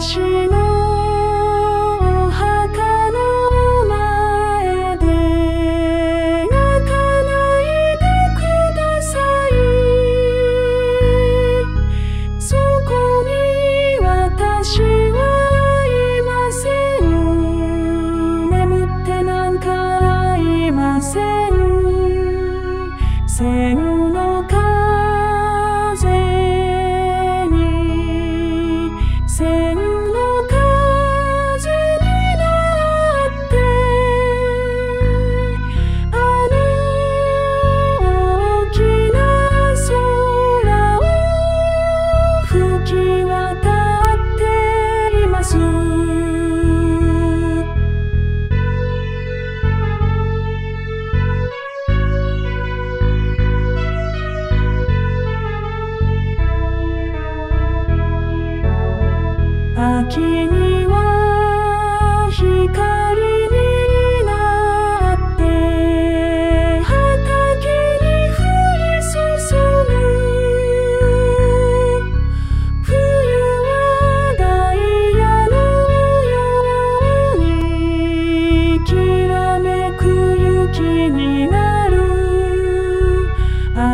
私のお墓の前で泣かないでくださいそこに私はいません。眠ってなんかいません。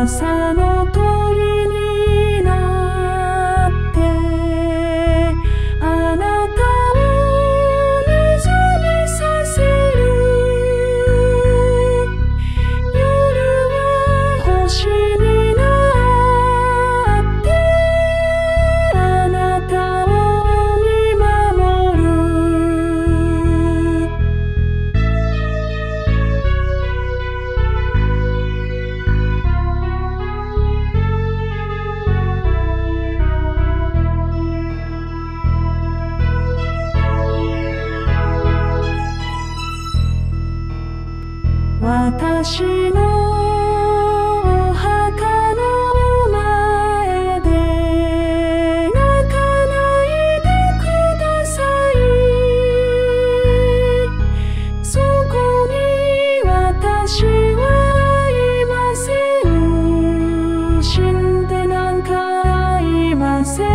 朝の時私のお墓の前で泣かないでくださいそこに私はいません死んでなんかいません。